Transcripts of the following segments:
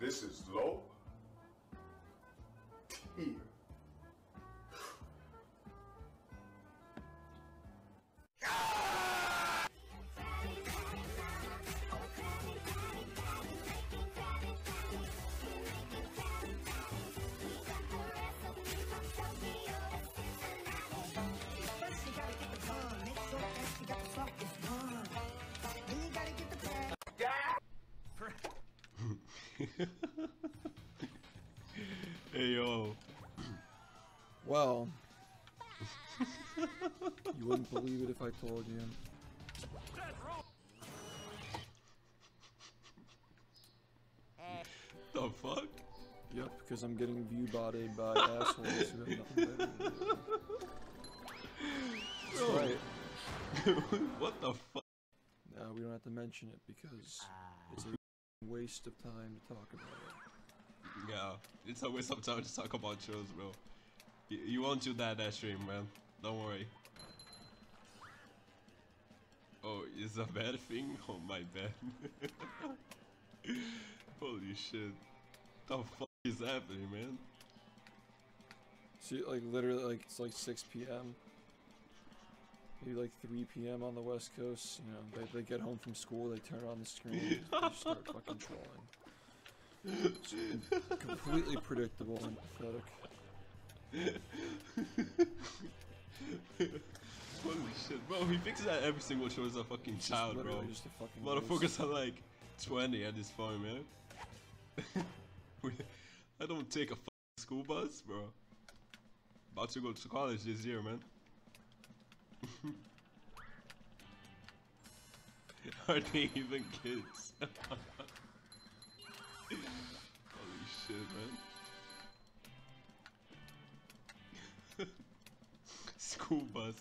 This is low tier. Hey yo. Well, you wouldn't believe it if I told you. The fuck? Yep, because I'm getting view botted by assholes who have nothing better to do. That's right. what the fuck? No, we don't have to mention it because it's a waste of time to talk about it. Yeah, it's a waste of time to talk about shows, bro. You, you won't do that that stream, man. Don't worry. Oh, is a bad thing? Oh my bad. Holy shit. The fuck is happening, man? See, like literally, like it's like 6 p.m. Maybe like 3 p.m. on the West Coast. You know, they, they get home from school, they turn on the screen, they start fucking trolling. It's completely predictable and pathetic. Holy shit, bro. He fixes that every single show as a fucking It's child, bro. just a fucking Motherfuckers are like 20 at this point, man. I don't take a fucking school bus, bro. About to go to college this year, man. Are they even kids? Holy shit, man. School bus.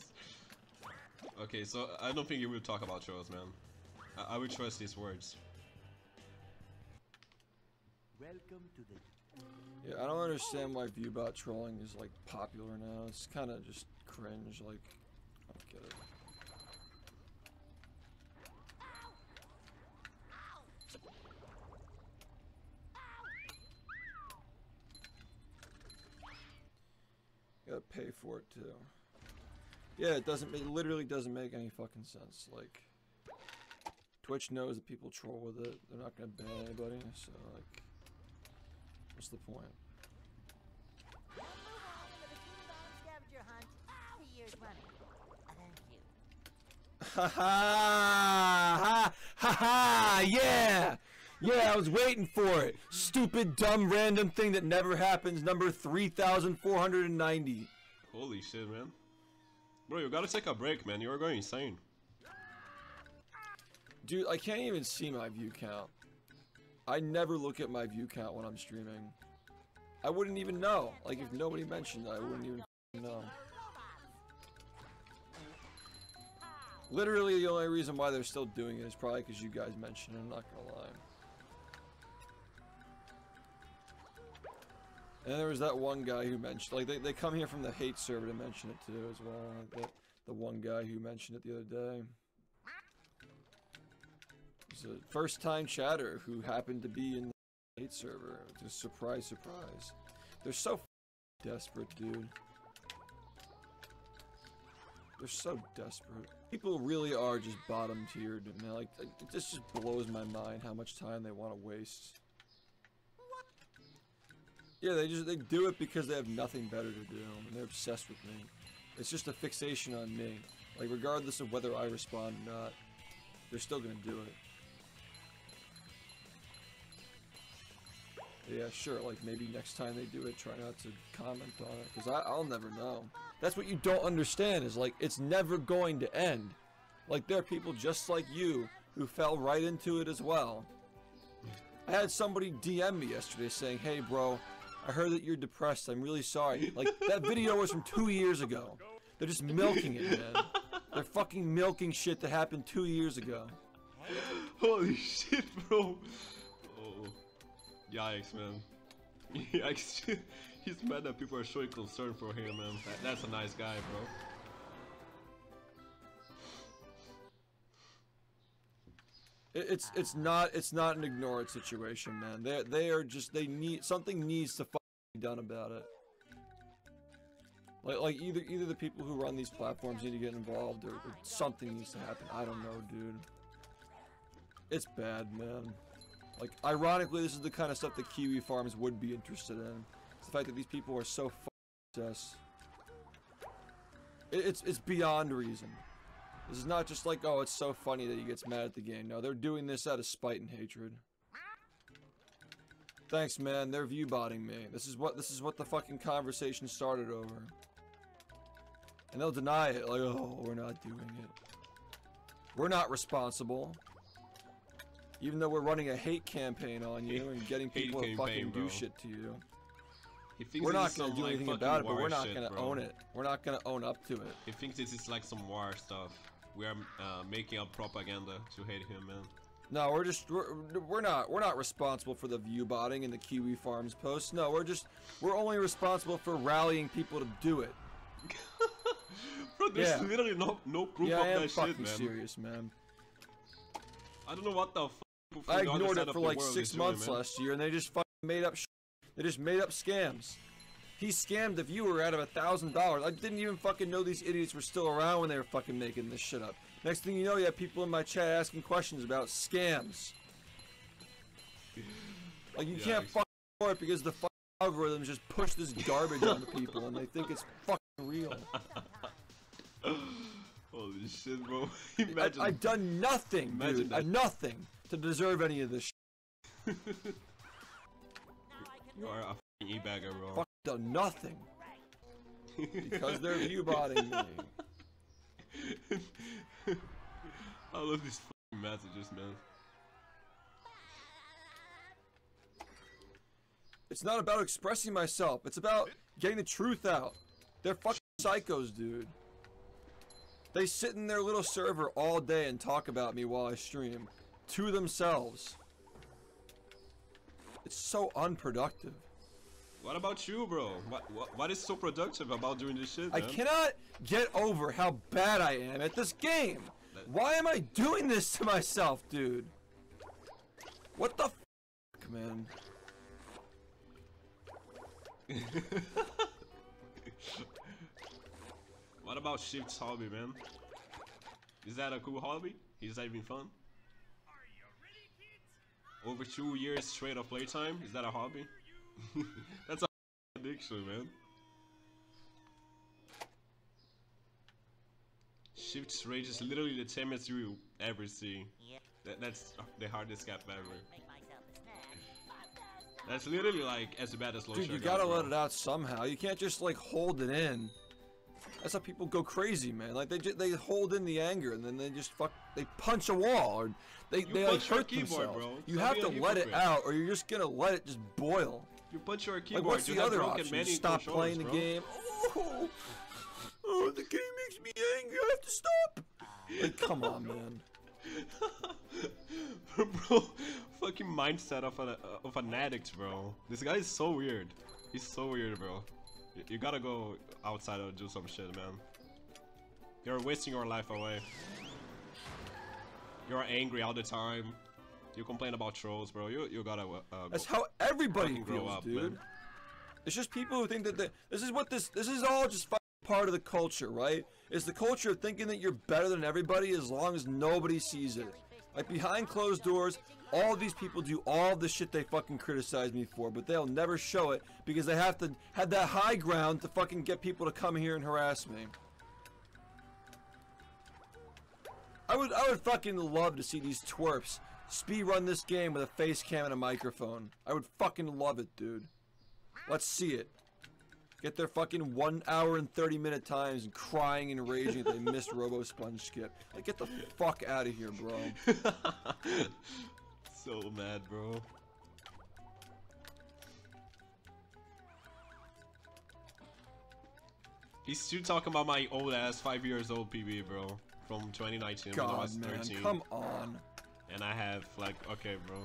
Okay, so I don't think you will talk about shows, man. I, I would trust these words. Welcome to the Yeah, I don't understand why viewbot trolling is like popular now. It's kind of just cringe. Like, I don't get it. Gotta pay for it too. Yeah, it doesn't. It literally doesn't make any fucking sense. Like, Twitch knows that people troll with it. They're not gonna ban anybody. So like, what's the point? We'll move on into the King Bottom scavenger hunt. Three years running. Thank you. Ha ha ha ha ha! Yeah, yeah. I was waiting for it. Stupid, dumb, random thing that never happens. Number three thousand four hundred and ninety. Holy shit, man. Bro, you gotta take a break, man. You are going insane. Dude, I can't even see my view count. I never look at my view count when I'm streaming. I wouldn't even know. Like if nobody mentioned it, I wouldn't even know. Literally, the only reason why they're still doing it is probably because you guys mentioned it. I'm not gonna lie. And there was that one guy who mentioned, like, they, they come here from the hate server to mention it too, as well. Like the, the one guy who mentioned it the other day. He's a first time chatter who happened to be in the hate server. Just surprise, surprise. They're so desperate, dude. They're so desperate. People really are just bottom tiered, man. Like, this just blows my mind how much time they want to waste. Yeah, they just they do it because they have nothing better to do, and they're obsessed with me. It's just a fixation on me. Like, regardless of whether I respond or not, they're still gonna do it. Yeah, sure. Like maybe next time they do it, try not to comment on it, because I'll never know. That's what you don't understand. Is like it's never going to end. Like there are people just like you who fell right into it as well. I had somebody DM me yesterday saying, "Hey, bro, I heard that you're depressed. I'm really sorry." Like that video was from two years ago. They're just milking it, man. They're fucking milking shit that happened two years ago. Holy shit, bro. Oh. Yikes, man. Yikes. He's mad that people are showing concern for him, man. That's a nice guy, bro. It's it's not it's not an ignore it situation, man. They they are just they need something needs to done about it. Like like either either the people who run these platforms need to get involved or, or something needs to happen. I don't know, dude. It's bad, man. Like ironically, this is the kind of stuff that Kiwi farms would be interested in. It's the fact that these people are so. It, it's it's beyond reason. This is not just like, oh, it's so funny that he gets mad at the game. No, they're doing this out of spite and hatred. Thanks, man. They're view botting me. This is what this is what the fucking conversation started over. And they'll deny it, like, oh, we're not doing it. We're not responsible. Even though we're running a hate campaign on you and getting people to fucking bro. do shit to you. We're not gonna do like, anything about it, but we're not shit, gonna bro. own it. We're not gonna own up to it. He thinks this is like some war stuff. We are uh, making up propaganda to hate him, man. No, we're just we're, we're not we're not responsible for the view botting and the Kiwi Farms posts. No, we're just we're only responsible for rallying people to do it. Bro, there's Yeah. literally no no proof yeah, of I am that fucking shit, man. serious, man. I don't know what the fuck. I ignored it for like six is doing, months last year, and they just fucking made up. Sh- they just made up scams. He scammed the viewer out of a thousand dollars. I didn't even fucking know these idiots were still around when they were fucking making this shit up. Next thing you know, you have people in my chat asking questions about scams. Like you can't Yikes. fucking ignore it because the fucking algorithms just push this garbage onto people and they think it's fucking real. Holy shit, bro! I, Imagine. I've done nothing, Imagine dude. that. Uh, nothing to deserve any of this. Shit. I you are a fucking e-bagger, bro. Fuck done nothing because they're view botting me. I love these messages, man. It's not about expressing myself. It's about getting the truth out. They're fucking psychos, dude. They sit in their little server all day and talk about me while I stream to themselves. It's so unproductive. What about you, bro? What, what what is so productive about doing this shit, I cannot get over how bad I am at this game. Why am I doing this to myself, dude? What the fuck, man? What about Shift's hobby, man? Is that a cool hobby? Is that even fun? Over two years straight of playtime? Is that a hobby? That's a addiction, man. Shift's rage is literally the tamest you ever see. Yeah, That, that's the hardest gap ever. make myself a snack. That's literally like as bad as low Dude, you gotta bro. let it out somehow. You can't just like hold it in. That's how people go crazy, man. Like they ju- they hold in the anger and then they just fuck they punch a wall or they they like punch your hurt keyboard, themselves. bro. You Stop have to let it out or you're just gonna let it just boil. You punch your Like keyboard. what's you the other option? many Stop playing the bro. game. Oh, oh, the game makes me angry. I have to stop. Like, come on, man. bro, fucking mindset of an of an addict, bro. This guy is so weird. He's so weird, bro. You, you gotta go outside and do some shit, man. You're wasting your life away. You're angry all the time. You complain about trolls, bro. You you gotta uh, That's go- how everybody fucking grow up, dude. man. It's just people who think that they, this is what this this is all just part of the culture, right? It's the culture of thinking that you're better than everybody as long as nobody sees it. Like behind closed doors, all these people do all the shit they fucking criticize me for, but they'll never show it because they have to have that high ground to fucking get people to come here and harass me. I would I would fucking love to see these twerps speed run this game with a face cam and a microphone. I would fucking love it, dude. Let's see it. Get their fucking one hour and 30 minute times and crying and raging that they missed Robo Sponge Skip. Like, get the fuck out of here, bro. so mad, bro. He's still talking about my old ass five years old PB, bro, from 2019 when I God, was man, 13, come on and I have like, okay, bro.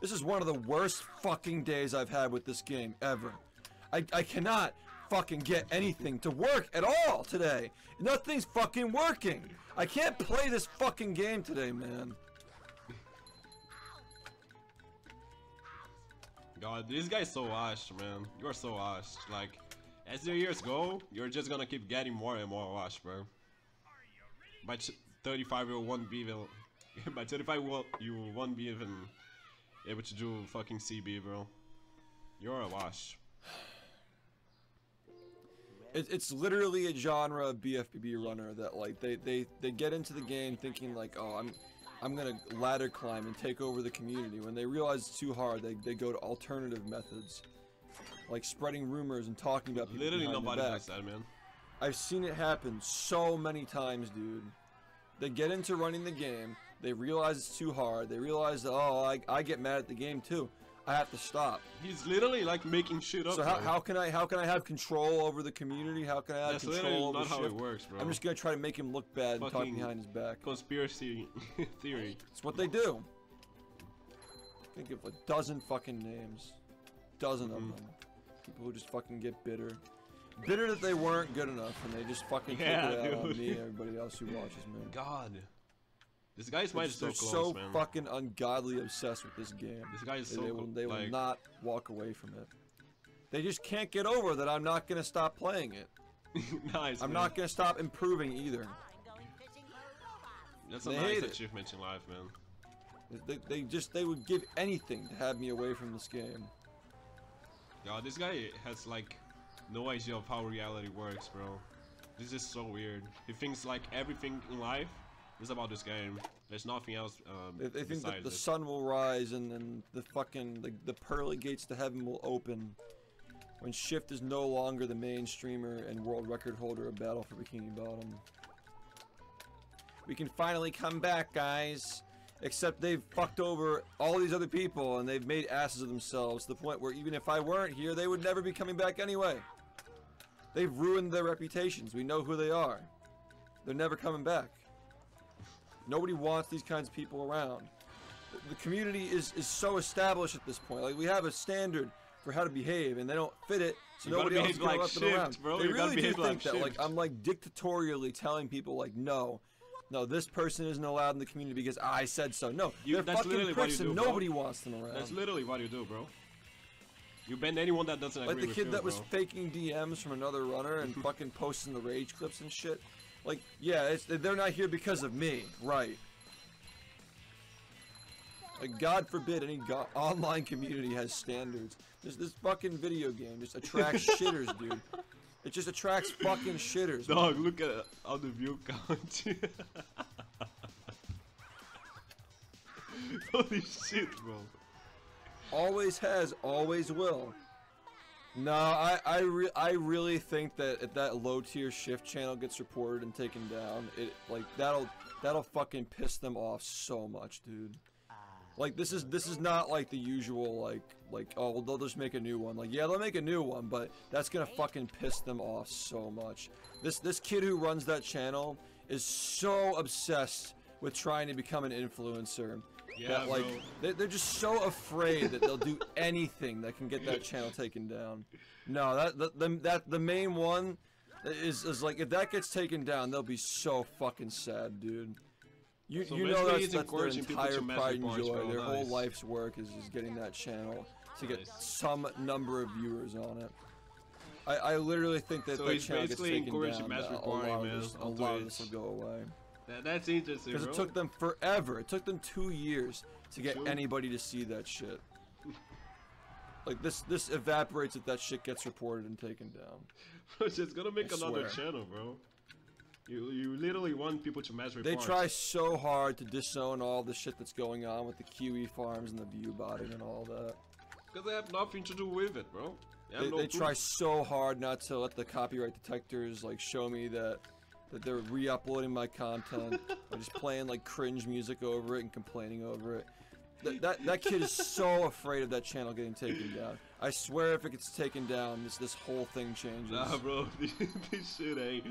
This is one of the worst fucking days I've had with this game ever. I, I cannot fucking get anything to work at all today. Nothing's fucking working. I can't play this fucking game today, man. God, this guy's so washed, man. You're so washed. Like, as the years go, you're just gonna keep getting more and more washed, bro. By 35 year old 1B by 35, you won't- you won't be even able to do fucking CB, bro. You're a wash. It, it's literally a genre of BFBB runner that like they, they they get into the game thinking like oh I'm I'm gonna ladder climb and take over the community. When they realize it's too hard, they, they go to alternative methods, like spreading rumors and talking about people Literally nobody does that, man. I've seen it happen so many times, dude. They get into running the game, they realize it's too hard, they realize that, oh, I, I get mad at the game too. I have to stop. He's literally like making shit up. So how, bro. how can I how can I have control over the community? How can I have That's control over not how it works, bro. I'm just gonna try to make him look bad and talk behind his back. Conspiracy theory. It's what they do. Think of a dozen fucking names, dozen Mhm. of them. People who just fucking get bitter, bitter that they weren't good enough, and they just fucking Yeah, it out on me and everybody else who watches me. God. This guy's They're, might just- so close, so man. fucking ungodly obsessed with this game. This guy is They, so they will, they will like, not walk away from it. They just can't get over that I'm not gonna stop playing it. nice. I'm man. not gonna stop improving either. I'm going fishing for robots. That's a they nice hate it. achievement in life, man. They, they just they would give anything to have me away from this game. Yeah, this guy has like no idea of how reality works, bro. This is so weird. He thinks like everything in life is about this game. There's nothing else. Um, They, they think that the sun will rise and then the fucking the, the pearly gates to heaven will open when Shift is no longer the main streamer and world record holder of Battle for Bikini Bottom. We can finally come back, guys. Except they've fucked over all these other people and they've made asses of themselves to the point where even if I weren't here, they would never be coming back anyway. They've ruined their reputations. We know who they are. They're never coming back. Nobody wants these kinds of people around. The- The community is, is so established at this point. Like we have a standard for how to behave, and they don't fit it, so You nobody else gonna like Shift, around. bro. They really do think like that. Like I'm like dictatorially telling people like no. No, this person isn't allowed in the community because I said so. No, You- they're that's fucking pricks and do, bro. nobody wants them around. That's literally what you do, bro. You ban anyone that doesn't Like agree the with kid you, that was faking DMs from another runner and fucking posting the rage clips and shit. Like, yeah, it's, they're not here because of me, right? Like, God forbid any go- online community has standards. This this fucking video game just attracts shitters, dude. It just attracts fucking shitters. man. Dog, look at how the view count. Holy shit, bro. Always has, always will. No, I I, re- I really think that if that low tier shift channel gets reported and taken down, it like that'll that'll fucking piss them off so much, dude. Ah, like this is this is not like the usual like like oh well they'll just make a new one. Like yeah they'll make a new one, but that's gonna fucking piss them off so much. This this kid who runs that channel is so obsessed with trying to become an influencer Yeah, that like bro. they, they're just so afraid that they'll do anything that can get that channel taken down. No, that the, the that the main one is is like if that gets taken down, they'll be so fucking sad, dude. You So you know that's, that's their entire pride and joy. bro, Their whole life's work is is getting that channel to get Nice. some number of viewers on it. I, I literally think that So that channel gets taken down. that a lot of this, a lot of this will go away. That, that's interesting, Because it took them forever. It took them two years to get anybody to see that shit. Like this, this evaporates if that shit gets reported and taken down. Just gonna make I another swear. channel, bro. You you literally want people to mass They try so hard to disown all the shit that's going on with the Kiwi farms and the view botting and all that. Because they have nothing to do with it, bro. They, They, no they try so hard not to let the copyright detectors like show me that that they're re-uploading my content by just playing like cringe music over it and complaining over it. That, that that kid is so afraid of that channel getting taken down. I swear if it gets taken down, this this whole thing changes. Nah, bro. this shit ain't.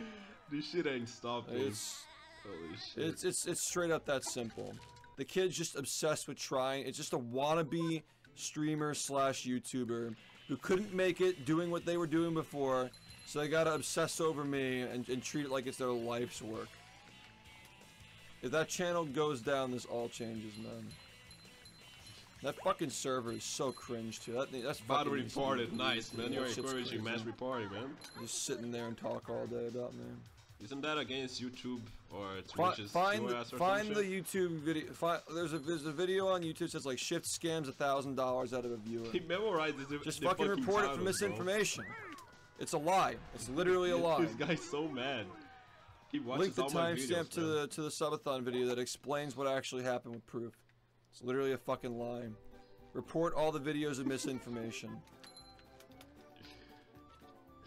This shit ain't stopping. It's Holy shit. it's it's it's straight up that simple. The kid's just obsessed with trying. It's just a wannabe streamer slash YouTuber who couldn't make it doing what they were doing before, so they gotta obsess over me and, and treat it like it's their life's work. If that channel goes down, this all changes, man. That fucking server is so cringe too. That, that's Bot fucking reported. Nice, man. You're encouraging mass reporting, man. Just sitting there and talk all day about me. Isn't that against YouTube or Twitch's find or find the? YouTube video. Fi- there's a there's a video on YouTube that says like shift scams a thousand dollars out of a viewer. He memorized the, Just the fucking report it for misinformation. bro. It's a lie. It's literally a lie. This guy's so mad. He watches Link the all my videos, timestamp to man. the to the subathon video that explains what actually happened with proof. It's literally a fucking lie. Report all the videos of misinformation.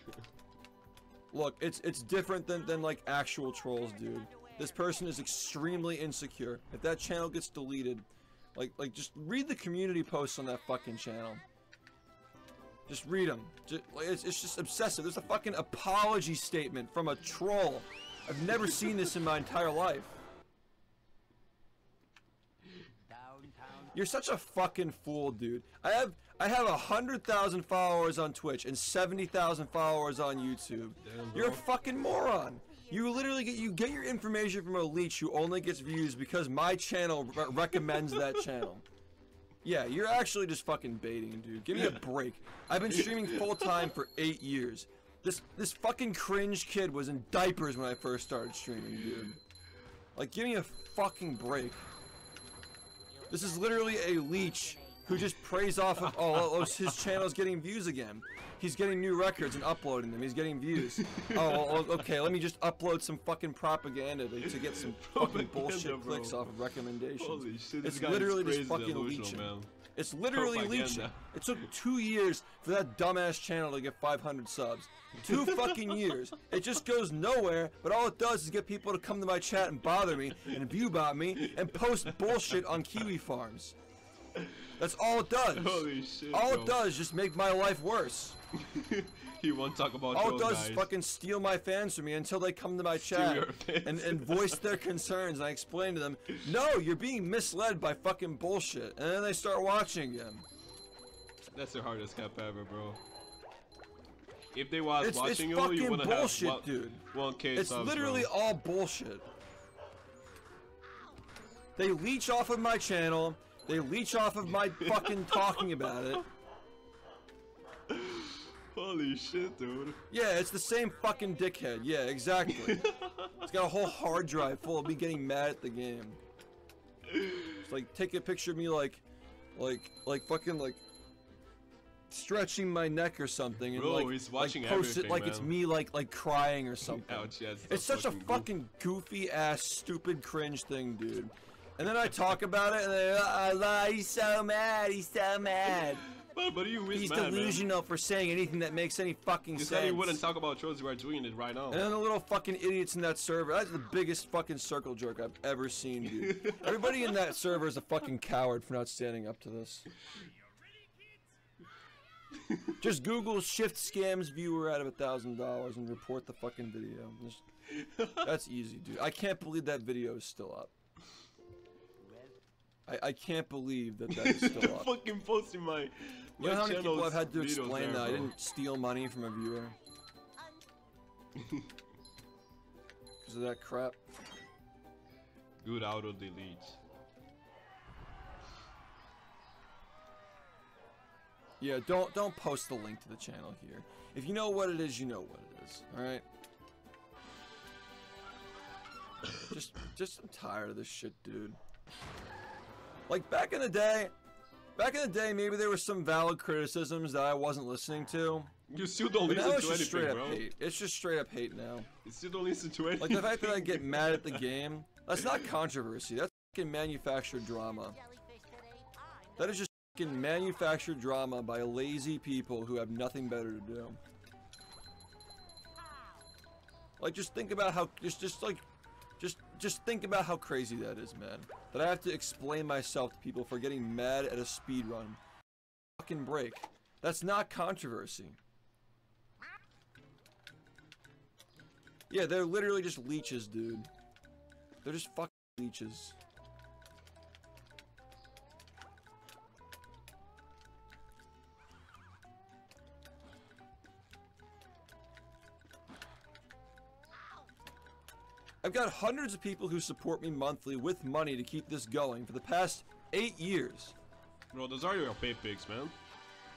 Look, it's it's different than, than like actual trolls, dude. This person is extremely insecure. If that channel gets deleted, like like just read the community posts on that fucking channel. Just read them. Just, like, it's, it's just obsessive. There's a fucking apology statement from a troll. I've never seen this in my entire life. You're such a fucking fool, dude. I have I have a hundred thousand followers on Twitch and seventy thousand followers on YouTube. Damn, You're a fucking moron. You literally get you get your information from a leech who only gets views because my channel re- recommends that channel. Yeah, you're actually just fucking baiting, dude. Give me a break. I've been streaming full time for eight years. This this fucking cringe kid was in diapers when I first started streaming, dude. Like, give me a fucking break. This is literally a leech who just preys off of oh, oh, oh his channel's getting views again. He's getting new records and uploading them. He's getting views. Oh, oh, oh, okay. Let me just upload some fucking propaganda to, to get some fucking bullshit clicks off of recommendations. Holy shit, it's literally just fucking leeching. man. It's literally Propaganda. leeching. It took two years for that dumbass channel to get 500 subs. Two fucking years. It just goes nowhere, but all it does is get people to come to my chat and bother me and view about me and post bullshit on Kiwi farms. That's all it does. Holy shit, all bro. it does is just make my life worse. he won't talk about All it does guys. is fucking steal my fans from me until they come to my chat and, and voice their concerns. And I explain to them, no, you're being misled by fucking bullshit. And then they start watching again. That's the hardest cap ever, bro. If they was It's- it's watching you, fucking you wouldn't bullshit, have one, dude. 1k It's subs, literally bro. all bullshit. They leech off of my channel. They leech off of my fucking talking about it. Holy shit, dude. Yeah, it's the same fucking dickhead. Yeah, exactly. it's got a whole hard drive full of me getting mad at the game. It's like take a picture of me like, like, like fucking like stretching my neck or something, and Bro, like, he's watching like post it like it's me like like crying or something. Ouch, yeah, it's It's such a fucking goof. fucking goofy ass, stupid, cringe thing, dude. And then I talk about it, and they, uh, he's so mad, he's so mad. But, but you is He's mad, man. delusional for saying anything that makes any fucking You sense. said you wouldn't talk about trolls, you are doing it right now. And then the little fucking idiots in that server. That's the biggest fucking circle jerk I've ever seen, dude. Everybody in that server is a fucking coward for not standing up to this. Just Google shift scams viewer out of a thousand dollars and report the fucking video. Just- that's easy, dude. I can't believe that video is still up. I, I can't believe that that is still up. fucking posting my. You know how many people I've had to explain there, that I didn't steal money from a viewer? Because of that crap. Good auto delete. Yeah, don't don't post the link to the channel here. If you know what it is, you know what it is. All right. just just I'm tired of this shit, dude. Like back in the day, back in the day, maybe there were some valid criticisms that I wasn't listening to. You still don't But listen it's to just straight up bro. hate. It's just straight up hate now. You still don't listen to anything. Like the fact that I get mad at the game, that's not controversy. That's fucking manufactured drama. Jellyfish today. I'm That is just fucking manufactured drama by lazy people who have nothing better to do. Like just think about how just just like just think about how crazy that is, man. That I have to explain myself to people for getting mad at a speed run. Fucking break. That's not controversy. Yeah, they're literally just leeches, dude. They're just fucking leeches. I've got hundreds of people who support me monthly with money to keep this going for the past eight years. Bro, those are your pay pigs, man.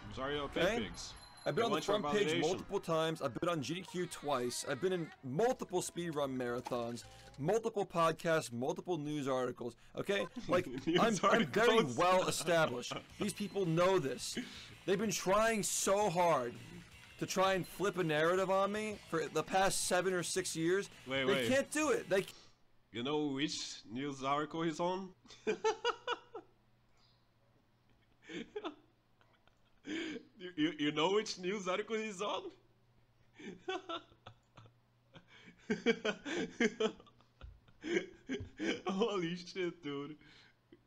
Those are your pay Okay. pigs. I've been They on the front page multiple times. I've been on GDQ twice. I've been in multiple speedrun marathons, multiple podcasts, multiple news articles. Okay, like I'm, I'm very well established. These people know this. They've been trying so hard to try and flip a narrative on me for the past seven or six years. Wait, they wait. can't do it. They You know which news article he's on? you, you, you know which news article he's on? Holy shit, dude.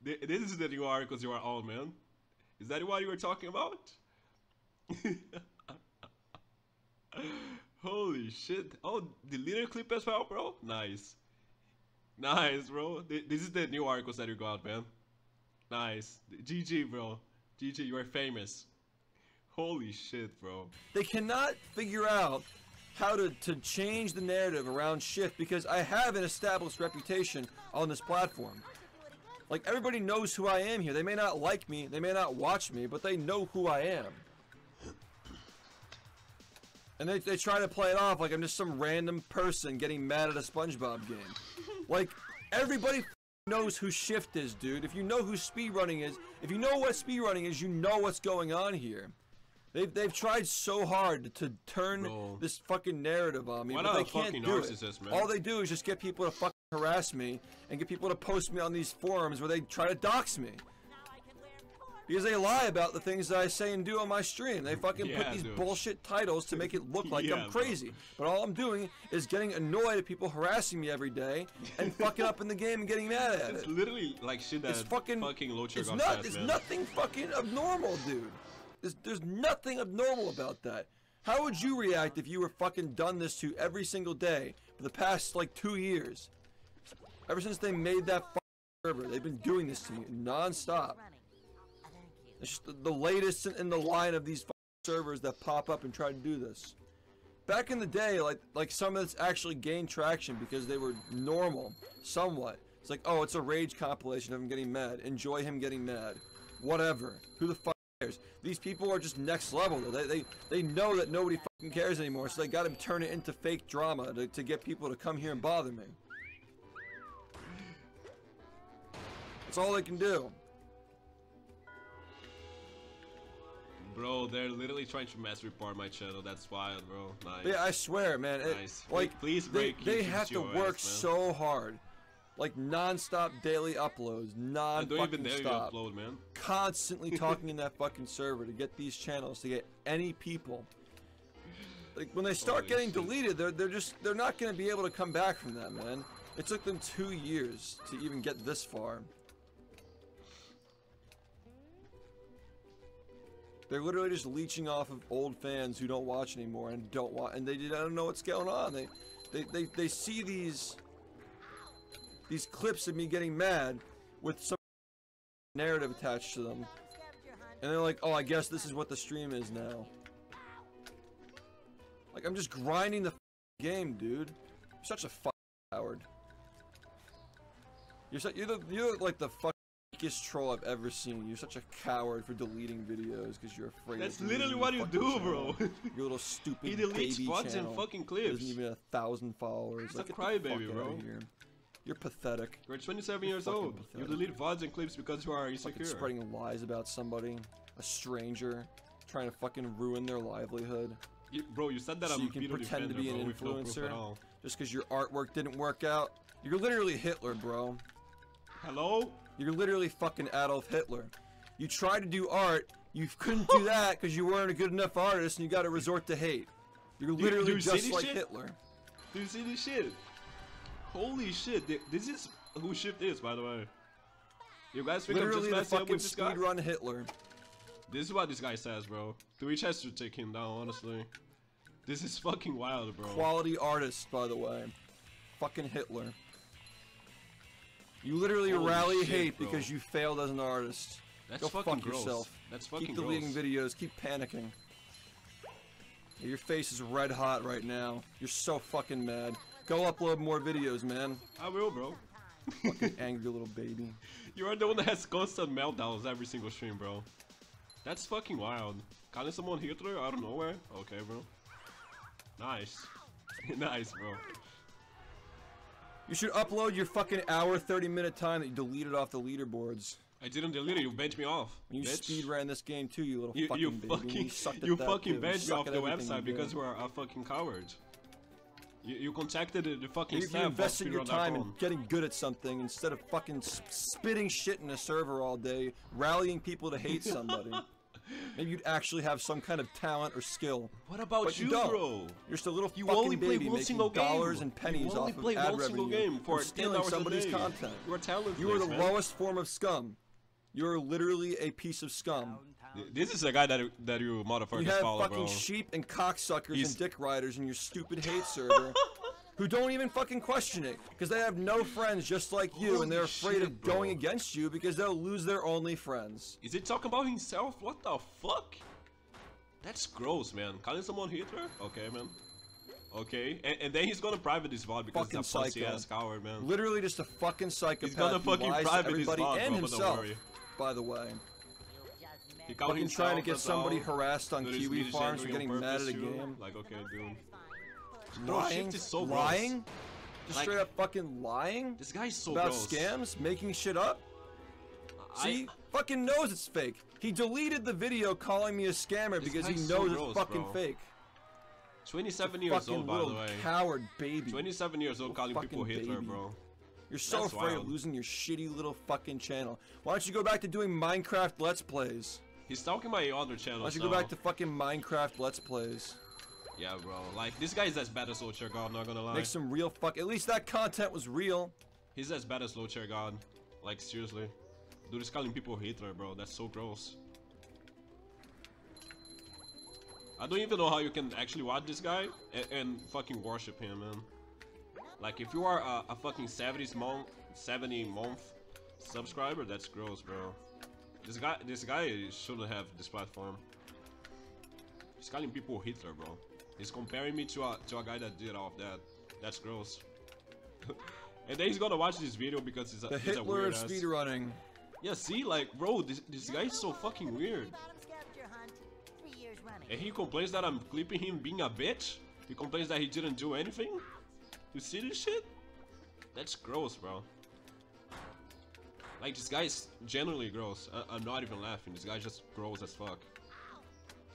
This is the new articles you are on, man. Is that what you were talking about? Holy shit. Oh, the deleted clip as well, bro? Nice. Nice, bro. This is the new articles that you got, man. Nice. GG, bro. GG, you are famous. Holy shit, bro. they cannot figure out how to, to change the narrative around shift because I have an established reputation on this platform. Like everybody knows who I am here. They may not like me, they may not watch me, but they know who I am. And they, they try to play it off like I'm just some random person getting mad at a SpongeBob game. Like everybody knows who Shift is, dude. If you know who speedrunning is, if you know what speedrunning is, you know what's going on here. They've, they've tried so hard to turn Bro. this fucking narrative on me, What but they can't do it. man. All they do is just get people to fucking harass me and get people to post me on these forums where they try to dox me. Because they lie about the things that I say and do on my stream. They fucking put these dude. bullshit titles to make it look like Yeah, I'm bro. crazy. But all I'm doing is getting annoyed at people harassing me every day and fucking up in the game and getting mad at It's it. literally like shit that It's fucking. fucking Locher it's not. It's man. nothing fucking abnormal, dude. There's, there's nothing abnormal about that. How would you react if you were fucking done this to every single day for the past like two years? Ever since they made that fucking server, they've been doing this to me nonstop. The, the latest in, the line of these servers that pop up and try to do this. Back in the day, like like some of this actually gained traction because they were normal, somewhat. It's like, oh, it's a rage compilation of him getting mad. Enjoy him getting mad. Whatever. Who the fuck cares? These people are just next level. They they, they know that nobody fucking cares anymore, so they got to turn it into fake drama to, to get people to come here and bother me. That's all they can do. Bro, they're literally trying to mass report my channel. That's wild, bro. Nice. Yeah, I swear, man. it- Nice. Like, Please they, break they YouTube's have to work so hard, like non-stop daily uploads, non don't even dare stop, upload, man. constantly talking in that fucking server to get these channels to get any people. Like when they start Holy getting shit. deleted, they're they're just they're not gonna be able to come back from that, man. It took them two years to even get this far. They're literally just leeching off of old fans who don't watch anymore and don't want and they don't know what's going on. They they they, they see these these clips of me getting mad with some narrative attached to them. And they're like, "Oh, I guess this is what the stream is now." Like I'm just grinding the game, dude. You're such a coward. You're such, you're the, you're like the fuckiest troll I've ever seen. You're such a coward for deleting videos because you're afraid. That's literally what you fucking do, channel. bro. Your little stupid He deletes baby VODs and fucking clips. Doesn't even a thousand followers. A like, get crybaby, bro. Here. You're pathetic. You're 27 years fucking old. You delete VODs and clips because you are Fucking insecure. spreading lies about somebody, a stranger, trying to fucking ruin their livelihood. You, bro, you said that so I'm you can pretend to be an bro, no influencer at just because your artwork didn't work out. You're literally Hitler, bro. Hello? You're literally fucking Adolf Hitler. You tried to do art, you couldn't do that because you weren't a good enough artist, and you got to resort to hate. You're literally you see just like shit? Hitler. Do you see this shit? Holy shit. This is who Shift is, by the way. You guys think Literally I'm the just up fucking with this guy? speedrun Hitler. This is what this guy says, bro. Three has to take him down, honestly. This is fucking wild, bro. Quality artist, by the way. Fucking Hitler. You literally Holy rally shit, hate bro. because you failed as an artist. That's Go fucking fuck gross. yourself. That's fucking keep deleting gross. videos. Keep panicking. Yeah, Your face is red hot right now. You're so fucking mad. Go upload more videos, man. I will, bro. Fucking angry little baby. You are the one that has constant meltdowns every single stream, bro. That's fucking wild. Calling someone Hitler out of nowhere? Okay, bro. Nice. nice, bro. You should upload your fucking hour 30 minute time that you deleted off the leaderboards. I didn't delete it, you bent me off. You bitch. speed ran this game too, you little You, fucking you baby. fucking, sucked you fucking too. me off the website you because you are a fucking coward. You, you contacted the, the fucking you staff of invested your time in getting good at something instead of fucking s- spitting shit in a server all day, rallying people to hate somebody, maybe you'd actually have some kind of talent or skill. What about But you, you don't. bro? You're just a little You fucking only play baby one making single game. dollars and pennies you only off play of ad one single revenue game for and stealing somebody's day. content. You are talentless, You are the man. lowest form of scum. You're literally a piece of scum. This is the guy that that you motherfuckers You have fucking bro. sheep and cocksuckers He's- and dick riders in your stupid hate server who don't even fucking question it because they have no friends just like you and they're afraid shit, of going against you because they'll lose their only friends. Is he talking about himself? What the fuck? That's gross, man. Calling someone Hitler? Okay, man. Okay, and, and then he's gonna private this VOD because Fucking he's a pussy ass coward, man. Literally just a fucking psychopath. He's gonna fucking private his everybody VOD, and bro, himself. By the way, He called fucking trying to get somebody harassed on Kiwi farms for getting mad at a game. Like, okay, dude. Lying, Shift is so lying, just Like- straight up fucking lying This guy's so about gross. scams, making shit up. I- See, fucking knows it's fake. He deleted the video calling me a scammer because he knows so gross, it's fucking bro. fake. 27 years old, by the little way. coward baby. 27 years old calling people Hitler, baby. bro. You're so That's afraid of losing your shitty little fucking channel. Why don't you go back to doing Minecraft Let's Plays? He's talking my other channel. Why don't you so- go back to fucking Minecraft Let's Plays? Yeah, bro. Like, this guy is as bad as Low Tier God, not gonna lie. Make some real fuck. At least that content was real. He's as bad as Low Tier God. Like, seriously. Dude is calling people Hitler, bro. That's so gross. I don't even know how you can actually watch this guy and, and fucking worship him, man. Like, if you are a, a fucking 70s month, 70 month subscriber, that's gross, bro. This guy, this guy shouldn't have this platform. He's calling people Hitler, bro. He's comparing me to a to a guy that did all of that. That's gross. and then he's gonna watch this video because he's a, The he's a Hitler weird of ass. speedrunning. Yeah, see, like, bro, this this guy is so fucking weird. Bottom scavenger hunt, three years running. And he complains that I'm clipping him being a bitch. He complains that he didn't do anything. You see this shit? That's gross, bro. Like, this guy's generally gross. I I'm not even laughing. This guy just gross as fuck.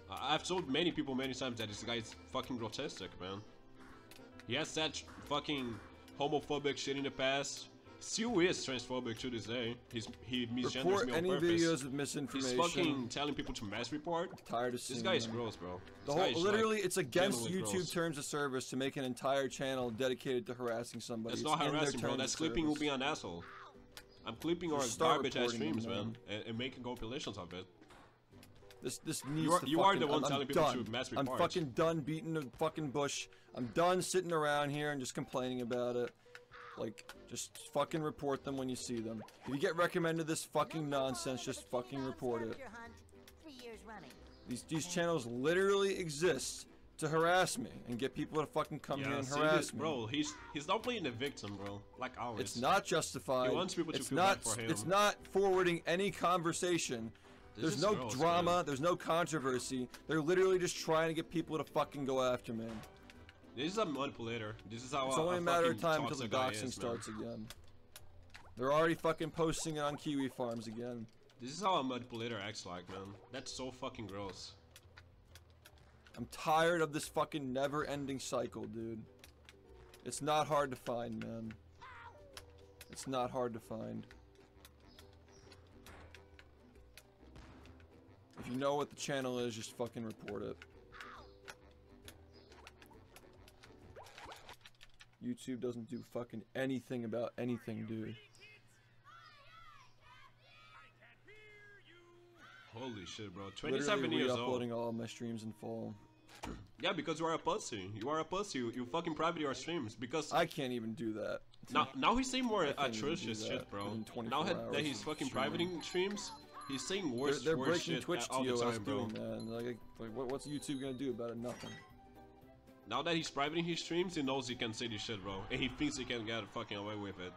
I I've told many people many times that this guy is fucking grotesque, man. He has said fucking homophobic shit in the past. Still is transphobic to this day. He's, he misgenders Report me on any purpose. videos of misinformation. He's fucking telling people to mass report. Tired of This guy is gross, bro. The This guy whole, is, like, literally, it's against YouTube gross. terms of service to make an entire channel dedicated to harassing somebody. That's It's not harassing, bro. That's clipping will be an asshole. I'm clipping our garbage ass streams, man, man. and, and making compilations of it. This this needs are- to you are the one I'm, telling I'm people done. to mass I'm report. fucking done beating the fucking bush. I'm done sitting around here and just complaining about it. Like, just fucking report them when you see them. If you get recommended this fucking nonsense, just fucking report it. Scavenger hunt, three years running. These these channels literally exist to harass me and get people to fucking come here Yeah, and see harass this, me. bro. He's he's not playing the victim, bro. Like always. It's not justified. He wants people to it's feel not. bad for him. It's not forwarding any conversation. There's no drama. There's no controversy. They're literally just trying to get people to fucking go after me. This is a manipulator. This is how It's only a a matter of time until the doxing is, starts again. They're already fucking posting it on Kiwi Farms again. This is how a manipulator acts like, man. That's so fucking gross. I'm tired of this fucking never-ending cycle, dude. It's not hard to find, man. It's not hard to find. If you know what the channel is, just fucking report it. YouTube doesn't do fucking anything about anything, dude. Holy shit, bro. Literally 27 years old. re-uploading all my streams in full. Yeah, because you are a pussy. You are a pussy. You, you fucking private your streams because I can't even do that. now now he's saying more can't even do atrocious shit, bro. Now that, that he's fucking streaming. privating streams, he's saying They're, worse, they're worse breaking shit Twitch all the TOS time, bro. doing that. and, Like, like what, what's YouTube gonna do about it? Nothing. Now that he's privating his streams, he knows he can say this shit, bro. And he thinks he can get fucking away with it.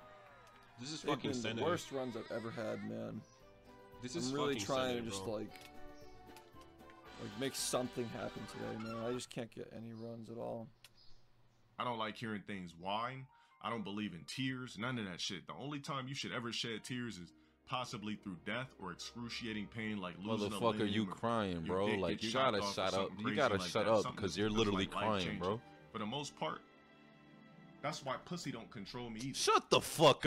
This is They've fucking been the worst runs I've ever had, man. This is I'm really trying sanity, to just bro. like, like make something happen today, man. I just can't get any runs at all. I don't like hearing things whine. I don't believe in tears. None of that shit. The only time you should ever shed tears is possibly through death or excruciating pain like losing a Motherfucker, limb you crying, bro. Like you gotta shut up. You gotta like shut that. up because you're literally like, crying, bro. For the most part, that's why pussy don't control me either. Shut the fuck